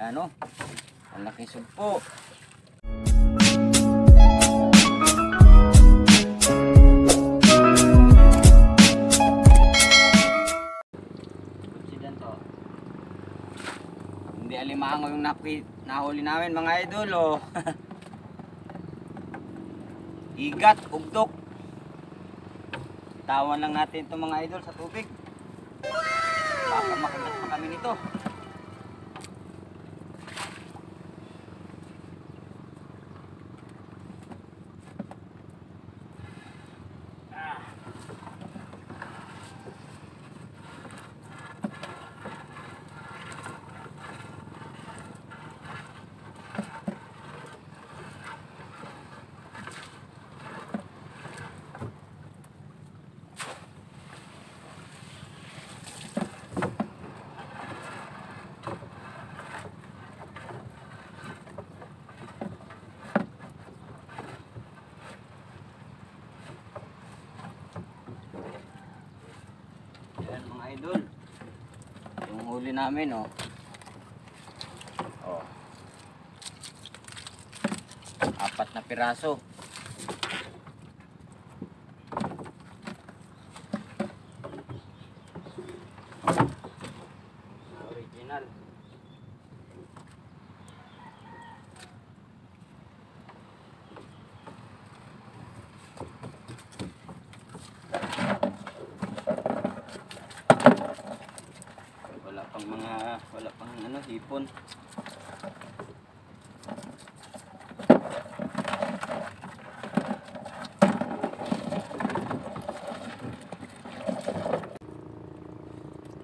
Ano? Ang. Consider to. Hindi alimango yung napi, nahuli namin mga idol oh. Igat, ugdok. Tawan lang natin itong mga idol sa tubig. Baka makagat pa kami nito. Yan mga idol. Huli namin oh. Oh. Apat na piraso. Original. Wala pang mga wala pang ano hipon.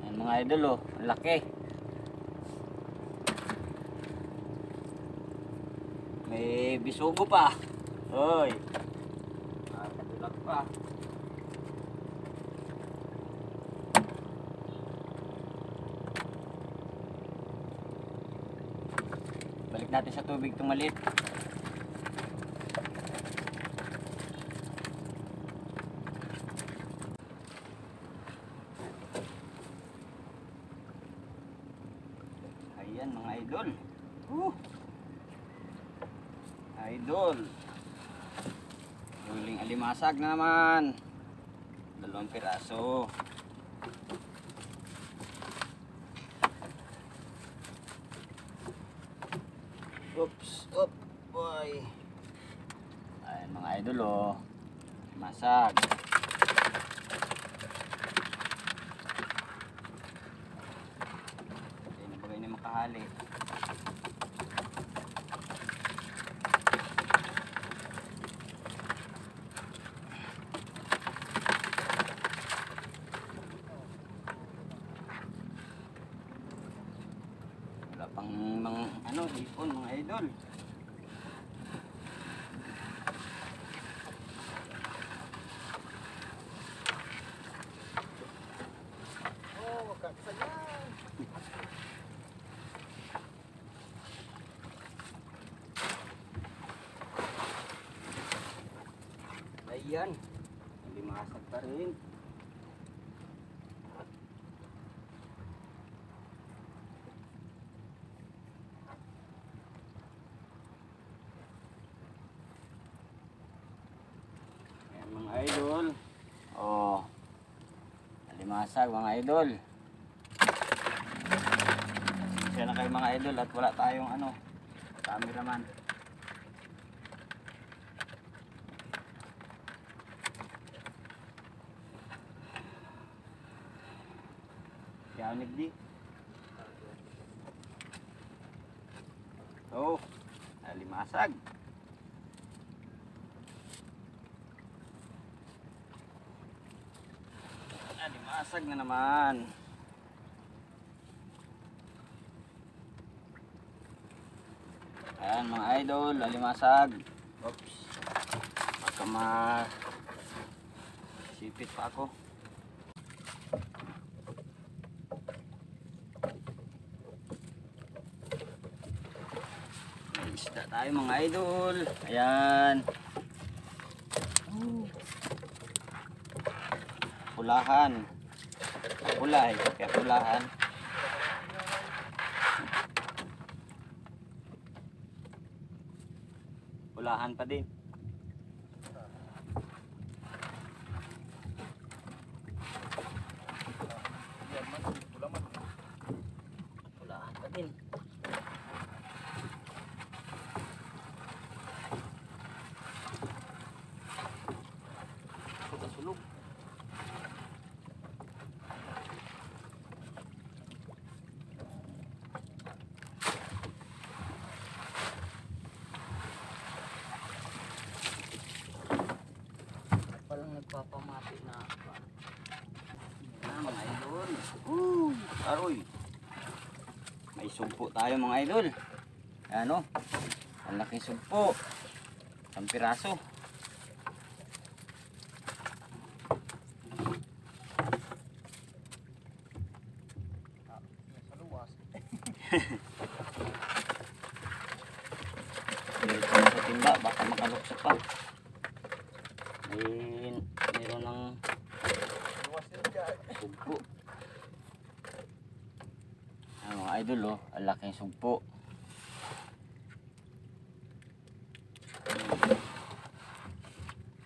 Yan mga idol oh, laki. May bisugo pa. Hoy. Ah, pa. Balik natin sa tubig itong maliit. Ayan mga idol. Uh. Idol. Huling alimasag na naman. Dalawang piraso. Oh. Masag. Hindi na bagay na makahali. Wala pang mga ano, hipon mga idol. Ayan. Hindi makasag pa rin. Ayan mga idol. Oh. Alimasag mga idol. Siya na kayo mga idol at wala tayong ano, cameraman. Yanig di. Oh, alimasag. Alimasag na naman. Ayan mga idol, alimasag. Oops. Baka ma sipit pa ako. tayo mga idol. Ayan. Pulahan. Pula eh. Kaya pulahan. Pulahan pa din. Pulahan pa din. Aroy. May sumpo tayo mga idol. Ano? Ang laking sumpo. Isang piraso. Sa timba. Baka makalukso pa. May meron ng sumpo. Ano mga idol oh. Ang laking sumpo.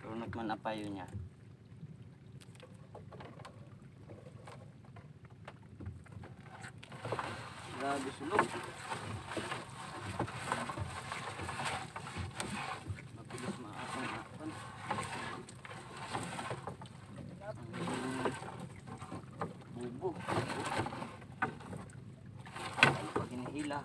Runot man apayo niya. Grabe sulog. Mabilis maapon-apon. Ang bubo. Ano pa ginihila?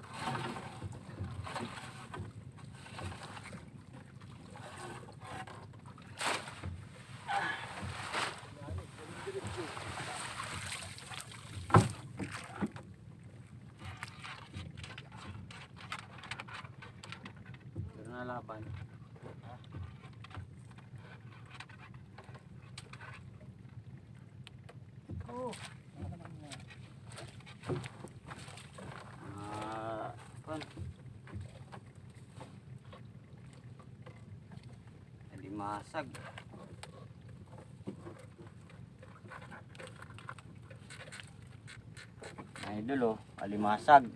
Pero nalaban. Oh, ano naman yan? Ah, kon. Hindi masag. Idol oh, alimasag.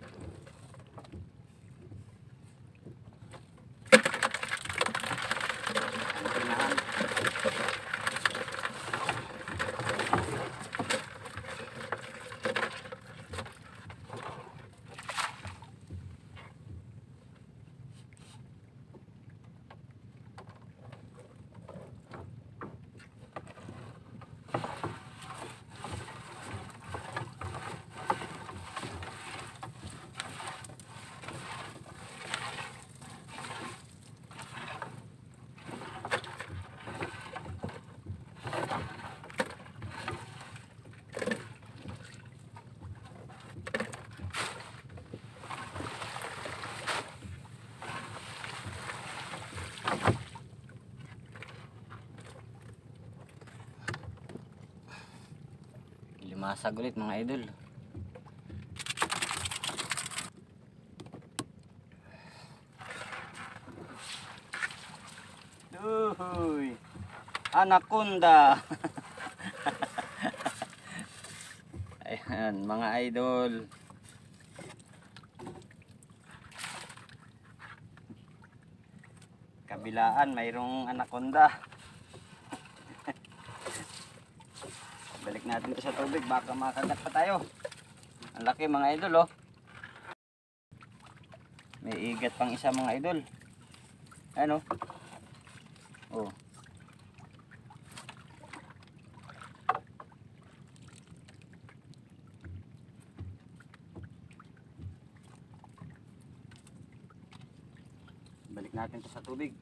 Limasag ulit mga idol. Uhuy. Anaconda. Ayan, mga idol. Kabilaan, mayroong anaconda. Balik natin to sa tubig, baka makagat pa tayo. Ang laki mga idol oh. May igat pang isa mga idol. Ano? Oh. Balik natin to sa tubig.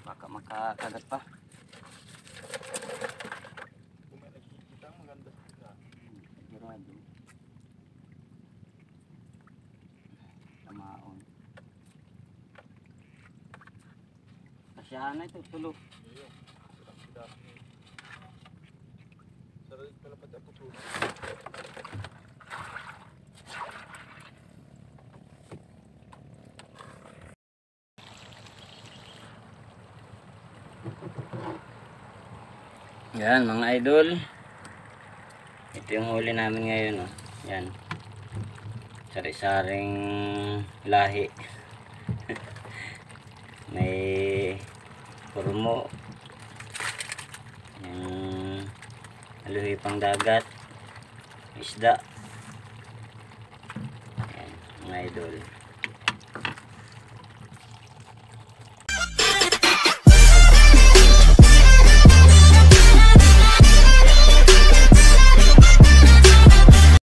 Baka makakagat pa. Tamaon. Kasyahan na ito, tulog. Sarap pala pati ang puto. Yan mga idol. Ito yung huli namin ngayon. Oh. Yan. Sari-saring lahi. May kurmo. Yung aluhi pang dagat. Isda. Ayan, mga idol.